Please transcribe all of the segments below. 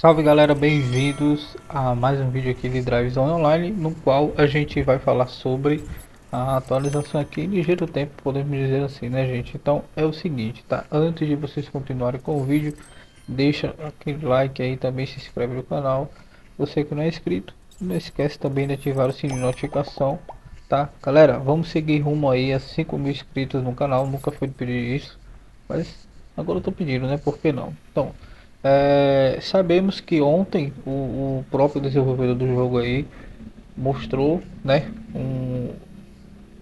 Salve galera, bem-vindos a mais um vídeo aqui de Drive Zone Online, no qual a gente vai falar sobre a atualização aqui em ligeiro tempo, podemos dizer assim, né gente? Então é o seguinte, tá? Antes de vocês continuarem com o vídeo, deixa aquele like aí, também se inscreve no canal. Você que não é inscrito, não esquece também de ativar o sininho de notificação, tá? Galera, vamos seguir rumo aí a 5 mil inscritos no canal, nunca foi pedir isso, mas agora eu tô pedindo, né? Por que não? Então... É, sabemos que ontem o, o, próprio desenvolvedor do jogo aí mostrou, né, um,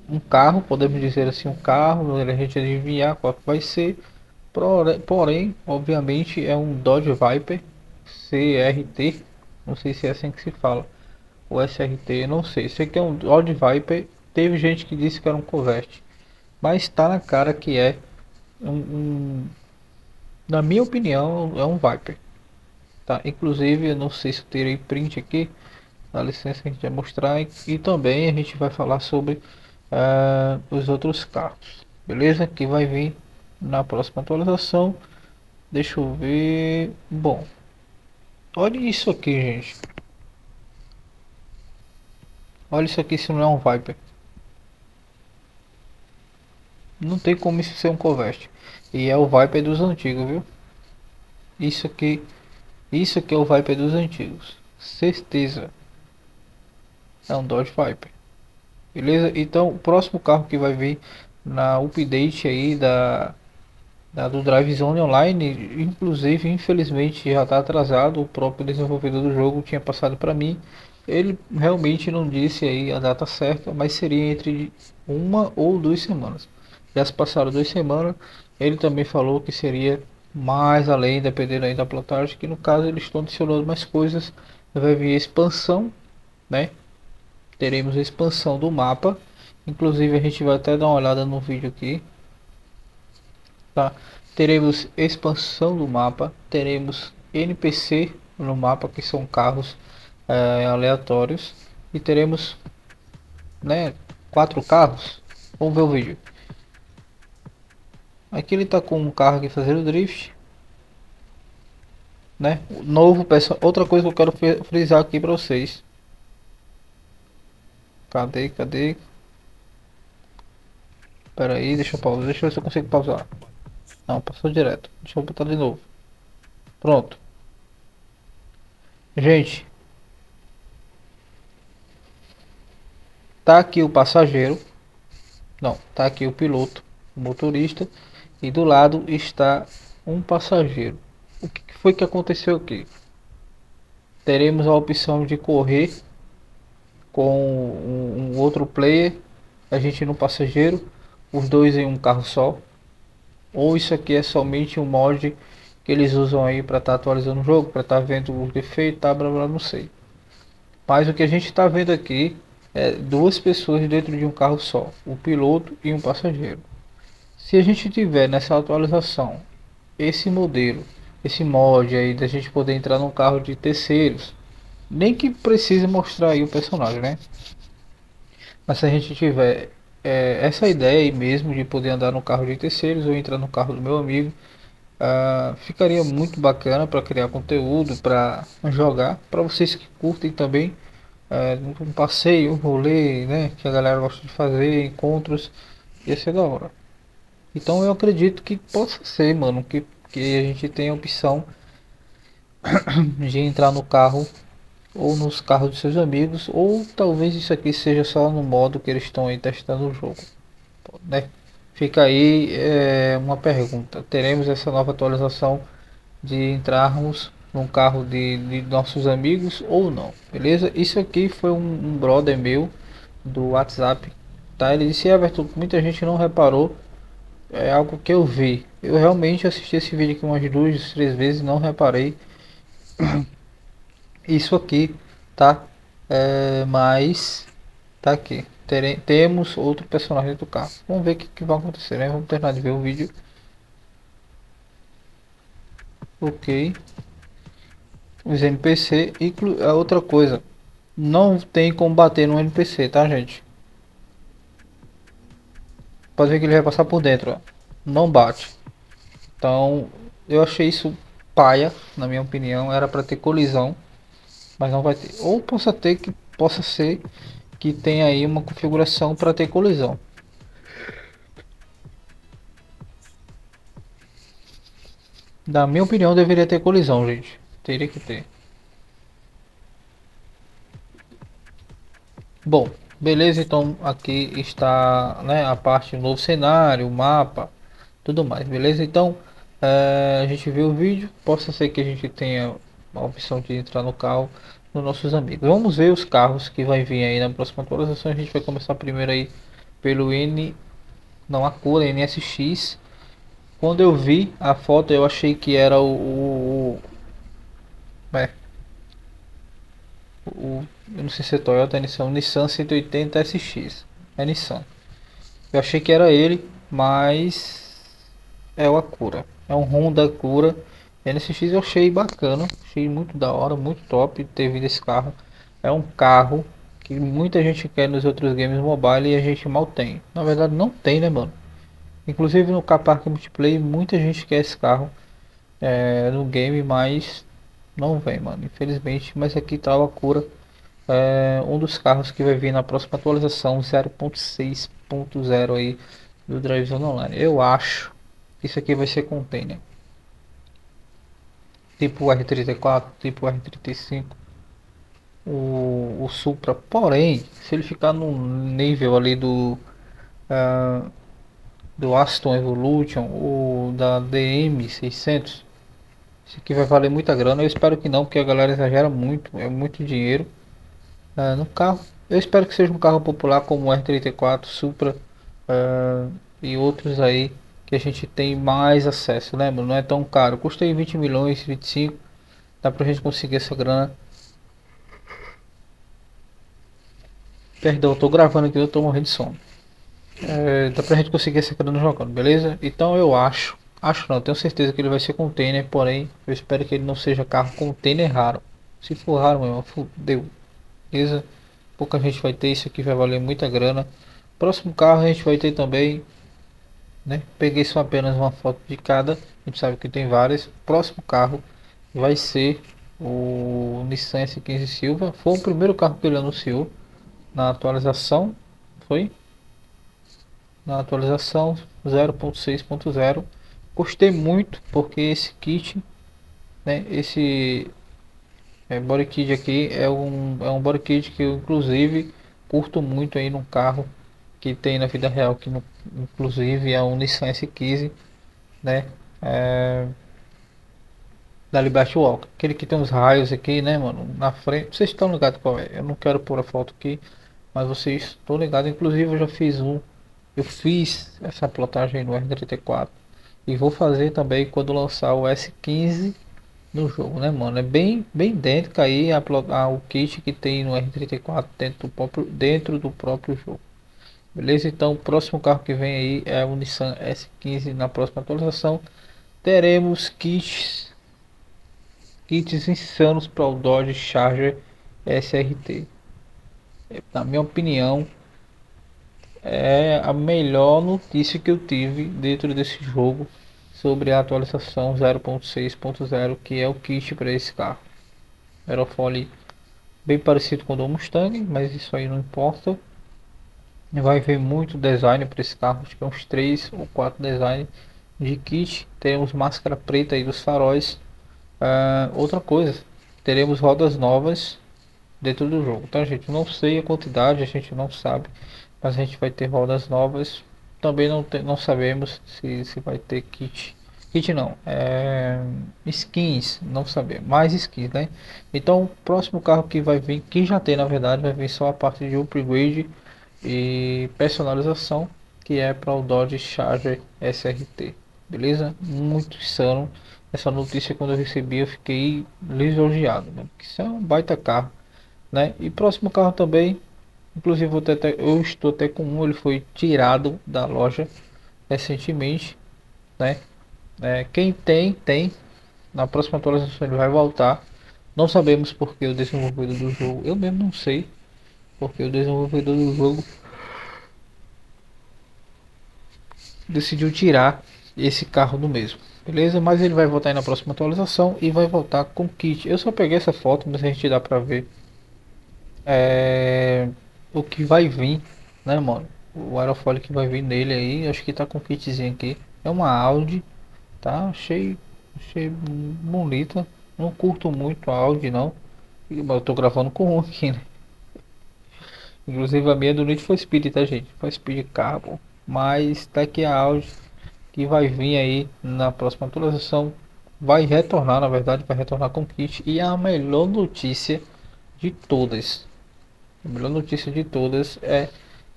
um carro, podemos dizer assim, um carro, a gente adivinhar qual vai ser, porém, obviamente é um Dodge Viper CRT, não sei se é assim que se fala, o SRT, não sei, sei que é um Dodge Viper, teve gente que disse que era um Covert, mas está na cara que é um, um na minha opinião, é um Viper. Tá? Inclusive, eu não sei se eu terei print aqui. Dá licença que a gente vai mostrar. E, também a gente vai falar sobre uh, os outros carros. Beleza? Que vai vir na próxima atualização. Deixa eu ver. Bom. Olha isso aqui, gente. Olha isso aqui se não é um Viper. Não tem como isso ser um Covest. E é o Viper dos antigos, viu? Isso aqui, isso aqui é o Viper dos antigos. Certeza. É um Dodge Viper. Beleza? Então, o próximo carro que vai vir na update aí da, da do Drive Zone Online, inclusive, infelizmente já está atrasado. O próprio desenvolvedor do jogo tinha passado para mim. Ele realmente não disse aí a data certa, mas seria entre uma ou duas semanas. Já se passaram duas semanas ele também falou que seria mais além, dependendo aí da plotagem, que no caso eles estão adicionando mais coisas. Vai vir expansão, né? Teremos a expansão do mapa. Inclusive a gente vai até dar uma olhada no vídeo aqui. Tá? Teremos expansão do mapa, teremos NPC no mapa que são carros é, aleatórios e teremos, né, quatro carros. Vamos ver o vídeo. Aqui ele tá com um carro aqui fazendo drift. Né? Novo peça. Outra coisa que eu quero frisar aqui para vocês. Cadê? Cadê? Pera aí, deixa eu pausar. Deixa eu ver se eu consigo pausar. Não, passou direto. Deixa eu botar de novo. Pronto. Gente. Tá aqui o passageiro. Não, tá aqui o piloto, o motorista e do lado está um passageiro. O que foi que aconteceu aqui? Teremos a opção de correr com um, outro player, a gente no passageiro, os dois em um carro só. Ou isso aqui é somente um mod que eles usam aí para estar tá atualizando o jogo, para estar tá vendo os defeitos, tá, blá, blá, não sei. Mas o que a gente está vendo aqui é duas pessoas dentro de um carro só, o piloto e um passageiro. Se a gente tiver nessa atualização esse modelo, esse mod aí da gente poder entrar no carro de terceiros, nem que precise mostrar aí o personagem, né? Mas se a gente tiver é, essa ideia aí mesmo de poder andar no carro de terceiros ou entrar no carro do meu amigo, uh, ficaria muito bacana para criar conteúdo, para jogar, para vocês que curtem também uh, um passeio, um rolê, né? Que a galera gosta de fazer, encontros, ia ser da hora. Então eu acredito que possa ser, mano, que, que a gente tem a opção de entrar no carro ou nos carros dos seus amigos, ou talvez isso aqui seja só no modo que eles estão aí testando o jogo, né? Fica aí é, uma pergunta: teremos essa nova atualização de entrarmos num carro de, de nossos amigos ou não? Beleza? Isso aqui foi um, um brother meu do WhatsApp, tá? Ele disse: Everton, muita gente não reparou é algo que eu vi. Eu realmente assisti esse vídeo aqui umas duas, três vezes não reparei isso aqui, tá? É, mas tá aqui. Tere, temos outro personagem do carro. Vamos ver o que, que vai acontecer, né? Vamos terminar de ver o vídeo. Ok. Os NPC. Inclu a outra coisa. Não tem como bater no NPC, tá, gente? Pode ver que ele vai passar por dentro, ó. Não bate. Então, eu achei isso paia, na minha opinião, era para ter colisão, mas não vai ter. Ou possa ter que possa ser que tenha aí uma configuração para ter colisão. Na minha opinião, deveria ter colisão, gente. Teria que ter. Bom, beleza. Então aqui está né, a parte do novo cenário, mapa, tudo mais. Beleza? Então é, a gente viu o vídeo. Possa ser que a gente tenha a opção de entrar no carro dos nossos amigos. Vamos ver os carros que vai vir aí na próxima atualização. A gente vai começar primeiro aí pelo N, não a cor, NSX. Quando eu vi a foto, eu achei que era o, o, o, é, o eu não sei se é Toyota é Nissan, o Nissan 180 SX, é Nissan. Eu achei que era ele, mas é o Acura, é um Honda Acura NSX eu achei bacana, achei muito da hora, muito top ter vindo esse carro. É um carro que muita gente quer nos outros games mobile e a gente mal tem. Na verdade não tem, né, mano? Inclusive no Car Multiplayer muita gente quer esse carro é, no game, mas não vem, mano. Infelizmente, mas aqui tá a cura. É, um dos carros que vai vir na próxima atualização 0.6.0 aí do Drive Online. Eu acho que isso aqui vai ser container tipo R34, tipo R35, o, o Supra. Porém, se ele ficar no nível ali do uh, do Aston Evolution ou da DM600, isso aqui vai valer muita grana. Eu espero que não, porque a galera exagera muito, é muito dinheiro uh, no carro. Eu espero que seja um carro popular como o R34, Supra uh, e outros aí que a gente tem mais acesso, lembra? Não é tão caro. Custei 20 milhões, 25. Dá pra gente conseguir essa grana. Perdão, eu tô gravando aqui, eu tô morrendo de sono. É, dá pra gente conseguir essa grana jogando, beleza? Então eu acho, acho não, tenho certeza que ele vai ser container, porém eu espero que ele não seja carro container raro. Se for raro, meu irmão, fudeu. Beleza? Pouca gente vai ter, isso aqui vai valer muita grana. Próximo carro a gente vai ter também né? Peguei só apenas uma foto de cada, a gente sabe que tem várias. Próximo carro vai ser o Nissan S15 Silva. Foi o primeiro carro que ele anunciou na atualização, foi? Na atualização 0.6.0. Gostei muito porque esse kit, né, esse é, body kit aqui é um, é um body kit que eu inclusive curto muito aí no carro que tem na vida real, que no, inclusive é um Nissan S15, né? É, da Liberty Walk. Aquele que tem uns raios aqui, né, mano? Na frente. Vocês estão ligados qual é? Eu não quero pôr a foto aqui, mas vocês estão ligados. Inclusive eu já fiz um. Eu fiz essa plotagem no R34. E vou fazer também quando lançar o S15 no jogo, né, mano? É bem, bem idêntico aí a, a, o kit que tem no R34 dentro do próprio, dentro do próprio jogo. Beleza? Então, o próximo carro que vem aí é o Nissan S15 na próxima atualização. Teremos kits kits insanos para o Dodge Charger SRT. Na minha opinião, é a melhor notícia que eu tive dentro desse jogo sobre a atualização 0.6.0 que é o kit para esse carro. Aerofólio bem parecido com o do Mustang, mas isso aí não importa. Vai ver muito design para esse carro acho que é uns 3 ou 4 design de kit. Teremos máscara preta aí dos faróis. Uh, outra coisa teremos rodas novas dentro do jogo. Tá gente não sei a quantidade a gente não sabe mas a gente vai ter rodas novas também não, te, não sabemos se, se vai ter kit. Kit não é, skins não sabemos. Mais skins né? Então o próximo carro que vai vir que já tem na verdade vai vir só a parte de upgrade e personalização que é para o Dodge Charger SRT beleza? Muito insano. Essa notícia quando eu recebi eu fiquei lisonjeado né? porque isso é um baita carro né? E próximo carro também inclusive eu, até, eu estou até com um ele foi tirado da loja recentemente né é, quem tem tem na próxima atualização ele vai voltar não sabemos porque o desenvolvedor do jogo eu mesmo não sei porque o desenvolvedor do jogo decidiu tirar esse carro do mesmo. Beleza? Mas ele vai voltar na próxima atualização e vai voltar com kit. Eu só peguei essa foto, mas a gente dá pra ver é, o que vai vir, né, mano? O aerofólio que vai vir nele aí, acho que tá com kitzinho aqui. É uma Audi, tá? Achei, achei bonita. Não curto muito a Audi, não. Eu tô gravando com um aqui, né? Inclusive a minha do Need for Speed, tá, gente? Foi Speed Carbon. Mas tá aqui a Audi que vai vir aí na próxima atualização. Vai retornar, na verdade, vai retornar com kit. E a melhor notícia de todas. A melhor notícia de todas é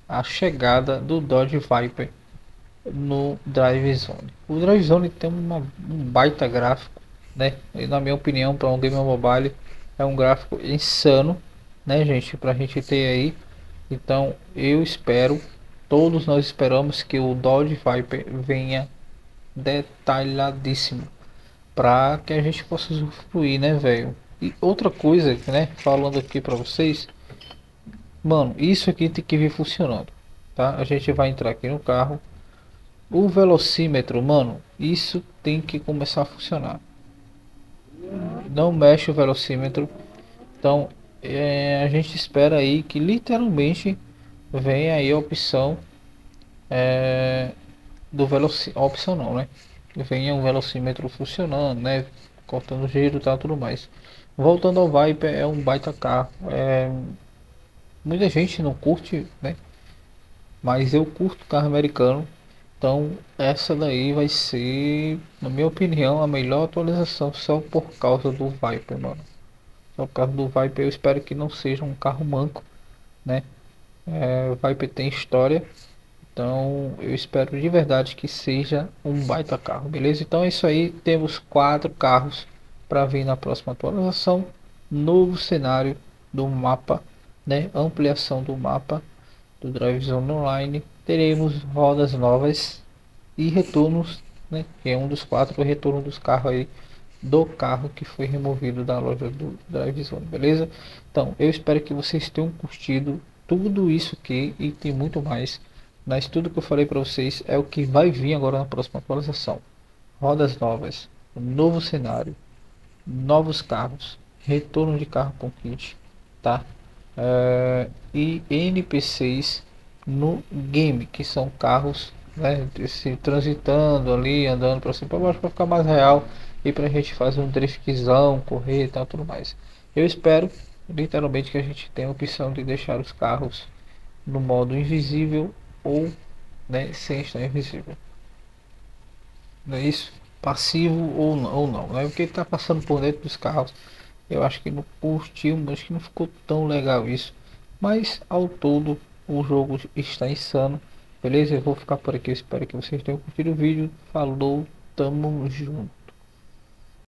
a chegada do Dodge Viper no Drive Zone. O Drive Zone tem uma, um baita gráfico, né? E na minha opinião, para um game mobile é um gráfico insano, né, gente? Para a gente ter aí então eu espero, todos nós esperamos que o Dodge Viper venha detalhadíssimo para que a gente possa usufruir, né, velho? E outra coisa, né, falando aqui para vocês, mano, isso aqui tem que vir funcionando, tá? A gente vai entrar aqui no carro. O velocímetro, mano, isso tem que começar a funcionar. Não mexe o velocímetro. Então, é, a gente espera aí que literalmente venha aí a opção é, do velocímetro, opção não, né? Venha um velocímetro funcionando, né? Cortando giro tal, tudo mais. Voltando ao Viper, é um baita carro. É, muita gente não curte, né? Mas eu curto carro americano. Então essa daí vai ser, na minha opinião, a melhor atualização só por causa do Viper, mano. O carro do Viper eu espero que não seja um carro manco, né? É, Viper tem história, então eu espero de verdade que seja um baita carro, beleza? Então é isso aí, temos quatro carros para vir na próxima atualização, novo cenário do mapa, né? Ampliação do mapa do Drive Zone Online, teremos rodas novas e retornos, né? Que é um dos quatro retornos dos carros aí do carro que foi removido da loja do DriveZone, beleza? Então, eu espero que vocês tenham curtido tudo isso aqui e tem muito mais. Mas tudo que eu falei para vocês é o que vai vir agora na próxima atualização. Rodas novas, novo cenário, novos carros, retorno de carro com kit, tá? É, e NPCs no game, que são carros né, se transitando ali, andando para cima para baixo para ficar mais real e para a gente fazer um driftzão, correr e tal, tudo mais. Eu espero literalmente que a gente tenha a opção de deixar os carros no modo invisível ou né, sem estar invisível. Não é isso? Passivo ou não, ou não né? Porque está passando por dentro dos carros. Eu acho que não curtiu, acho que não ficou tão legal isso. Mas ao todo o jogo está insano. Beleza? Eu vou ficar por aqui. Eu espero que vocês tenham curtido o vídeo. Falou, tamo junto.